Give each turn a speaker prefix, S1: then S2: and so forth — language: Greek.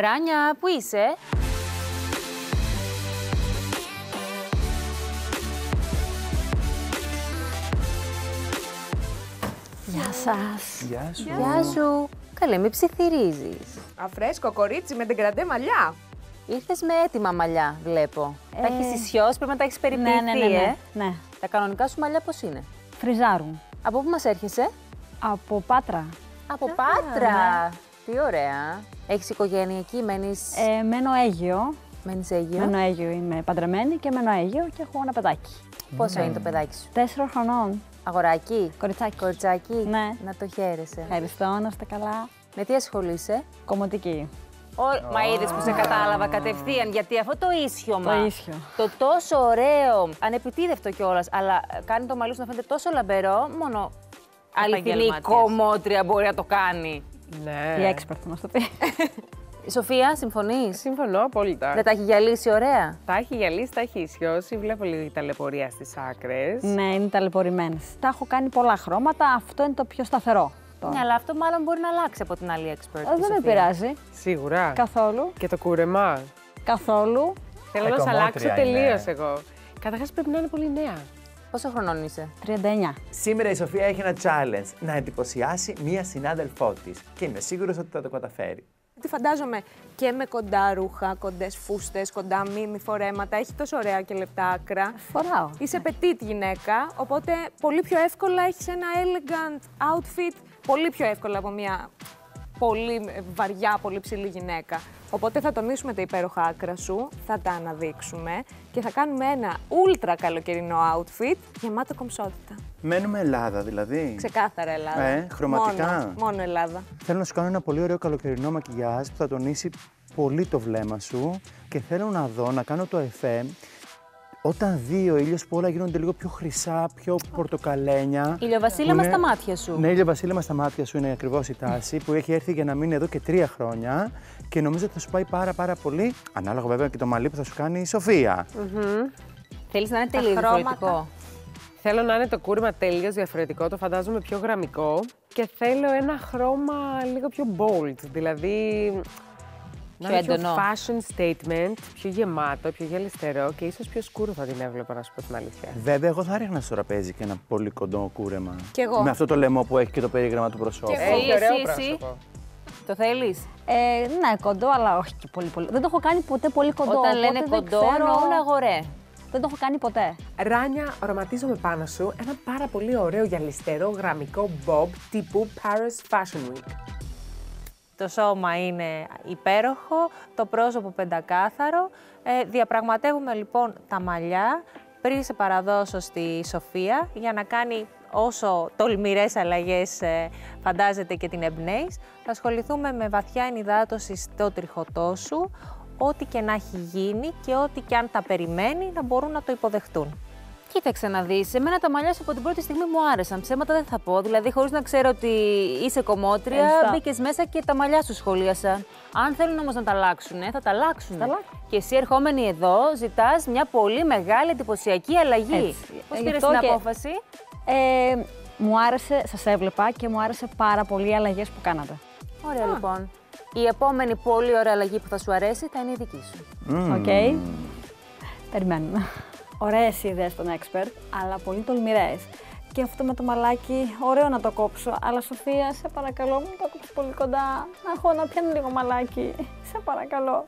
S1: Ράνια, πού είσαι;
S2: Γεια σας.
S3: Γεια σου.
S1: Γεια σου. Καλέ, με ψιθυρίζεις.
S4: Αφρέσκο κορίτσι με την κραντέ μαλλιά.
S1: Ήρθες με έτοιμα μαλλιά, βλέπω. Τα
S2: Ε,
S1: έχεις ισιώσει, πρέπει να τα έχεις περιποιηθεί,
S2: Ναι, ναι, ναι, ναι.
S1: ε.
S2: ναι.
S1: Τα κανονικά σου μαλλιά πώς είναι;
S2: Φριζάρουν.
S1: Από πού μας έρχεσαι;
S2: Από Πάτρα.
S1: Από Πάτρα. Τι ωραία. Έχεις οικογένεια εκεί, μένεις,
S2: Ε, μένω Αίγιο.
S1: μένεις Αίγυο.
S2: Μένω Αίγιο, είμαι παντρεμένη και μένω Αίγιο και έχω ένα παιδάκι.
S1: Πόσο είναι το παιδάκι σου;
S2: Τέσσερα χρονών.
S1: Αγοράκι;
S2: Κοριτσάκι.
S1: Κοριτσάκι;
S2: Ναι.
S1: Να το χαίρεσαι.
S2: Ευχαριστώ, να είστε καλά.
S1: Με τι ασχολείσαι;
S2: Κομμωτική.
S1: Ο... Μα είδες που σε κατάλαβα κατευθείαν, γιατί αυτό το ίσιωμα.
S2: Το ίσιο.
S1: Το τόσο ωραίο, ανεπιτίδευτο κιόλας, αλλά κάνει το μαλλί σου να φαίνεται τόσο λαμπερό, μόνο αληθινή
S4: Επαγγελματίας.
S1: κομμότρια μπορεί να το κάνει.
S4: Ναι.
S2: Η expert θα μας το πει.
S1: Σοφία, συμφωνείς;
S4: Συμφωνώ απόλυτα.
S1: Δεν τα έχει γυαλίσει ωραία;
S4: Τα έχει γυαλίσει, τα έχει ισιώσει. Βλέπω λίγη ταλαιπωρία στις άκρες.
S2: ναι, είναι ταλαιπωρημένες. Τα έχω κάνει πολλά χρώματα, αυτό είναι το πιο σταθερό. τώρα.
S1: Ναι, αλλά αυτό μάλλον μπορεί να αλλάξει από την άλλη expert.
S2: Ε,
S1: τη
S2: δεν με
S1: Σοφία.
S2: πειράζει.
S4: Σίγουρα.
S2: Καθόλου.
S4: Και το κούρεμα.
S2: Καθόλου.
S4: Θέλω να σε
S3: Εκομότρια
S4: αλλάξω
S3: είναι.
S4: τελείως εγώ. Καταρχάς πρέπει να είναι πολύ νέα.
S1: Πόσο χρονών είσαι;
S2: 39.
S3: Σήμερα η Σοφία έχει ένα challenge να εντυπωσιάσει μία συνάδελφό της και είμαι σίγουρος ότι θα το καταφέρει.
S4: Τη φαντάζομαι και με κοντά ρούχα, κοντές φούστες, κοντά μήμη φορέματα. Έχει τόσο ωραία και λεπτά άκρα.
S2: Φοράω.
S4: Είσαι petite γυναίκα, οπότε πολύ πιο εύκολα έχεις ένα elegant outfit, πολύ πιο εύκολα από μια πολύ βαριά, πολύ ψηλή γυναίκα. Οπότε θα τονίσουμε τα υπέροχα άκρα σου, θα τα αναδείξουμε και θα κάνουμε ένα ultra καλοκαιρινό outfit γεμάτο κομψότητα.
S3: Μένουμε Ελλάδα δηλαδή.
S4: Ξεκάθαρα Ελλάδα.
S3: Ε, χρωματικά.
S4: Μόνο, μόνο Ελλάδα.
S3: Θέλω να σου κάνω ένα πολύ ωραίο καλοκαιρινό μακιγιάζ που θα τονίσει πολύ το βλέμμα σου και θέλω να δω, να κάνω το εφέ όταν δει ο ήλιος που όλα γίνονται λίγο πιο χρυσά, πιο πορτοκαλένια.
S1: Ηλιοβασίλεμα
S3: που είναι-
S1: στα μάτια σου.
S3: Ναι, ηλιοβασίλεμα στα μάτια σου είναι ακριβώς η τάση που έχει έρθει για να μείνει εδώ και τρία χρόνια και νομίζω ότι θα σου πάει πάρα πάρα πολύ. Ανάλογα βέβαια και το μαλλί που θα σου κάνει η Σοφία.
S1: Θέλεις να είναι τελείως
S4: χρώματα.
S1: διαφορετικό;
S5: Θέλω να είναι το κούρεμα τελείως διαφορετικό, το φαντάζομαι πιο γραμμικό και θέλω ένα χρώμα λίγο πιο bold, δηλαδή να
S1: Πιο
S5: είναι πιο
S1: έντονο.
S5: fashion statement, πιο γεμάτο, πιο γυαλιστερό και ίσως πιο σκούρο θα την έβλεπα να σου πω την αλήθεια.
S3: Βέβαια, εγώ θα ρίχνα στο τραπέζι και ένα πολύ κοντό κούρεμα.
S4: Κι εγώ.
S3: Με αυτό το λαιμό που έχει και το περίγραμμα του προσώπου.
S4: Κι εγώ.
S1: Εσύ,
S5: ωραίο
S1: εσύ, εσύ.
S5: πρόσωπο.
S1: Το θέλεις;
S2: Ε, ναι, κοντό, αλλά όχι και πολύ πολύ. Δεν το έχω κάνει ποτέ πολύ κοντό.
S1: Όταν
S2: οπότε
S1: λένε
S2: δεν
S1: κοντό,
S2: ξέρω-
S1: εννοούν αγορέ.
S2: Δεν το έχω κάνει ποτέ.
S5: Ράνια, οραματίζομαι πάνω σου ένα πάρα πολύ ωραίο γυαλιστερό γραμμικό bob τύπου Paris Fashion Week.
S6: Το σώμα είναι υπέροχο, το πρόσωπο πεντακάθαρο. Ε, διαπραγματεύουμε λοιπόν τα μαλλιά πριν σε παραδώσω στη Σοφία για να κάνει όσο τολμηρές αλλαγές ε, φαντάζεται και την εμπνέεις. Θα ασχοληθούμε με βαθιά ενυδάτωση στο τριχωτό σου, ό,τι και να έχει γίνει και ό,τι και αν τα περιμένει να μπορούν να το υποδεχτούν.
S1: Κοίταξε να δεις. Εμένα τα μαλλιά σου από την πρώτη στιγμή μου άρεσαν. Ψέματα δεν θα πω. Δηλαδή, χωρίς να ξέρω ότι είσαι κομμότρια,
S2: Ευχαριστώ.
S1: μπήκες μέσα και τα μαλλιά σου σχολίασαν. Αν θέλουν όμως να τα αλλάξουν, θα τα αλλάξουν.
S2: Τα αλλάξουν.
S1: Και εσύ, ερχόμενη εδώ, ζητάς μια πολύ μεγάλη εντυπωσιακή αλλαγή.
S2: Έτσι.
S1: Πώς
S2: Ε, γι'
S1: πήρε
S2: αυτό
S1: την
S2: και-
S1: απόφαση;
S2: Ε, μου άρεσε, σας έβλεπα και μου άρεσε πάρα πολύ οι αλλαγές που κάνατε.
S1: Ωραία, λοιπόν. Η επόμενη πολύ ωραία αλλαγή που θα σου αρέσει θα είναι η δική σου.
S2: Οκ. Περιμένουμε. Ωραίες οι ιδέες των expert, αλλά πολύ τολμηρές. Και αυτό με το μαλάκι, ωραίο να το κόψω. Αλλά Σοφία, σε παρακαλώ, μην το κόψω πολύ κοντά. Να έχω να πιάνω λίγο μαλάκι. Σε παρακαλώ.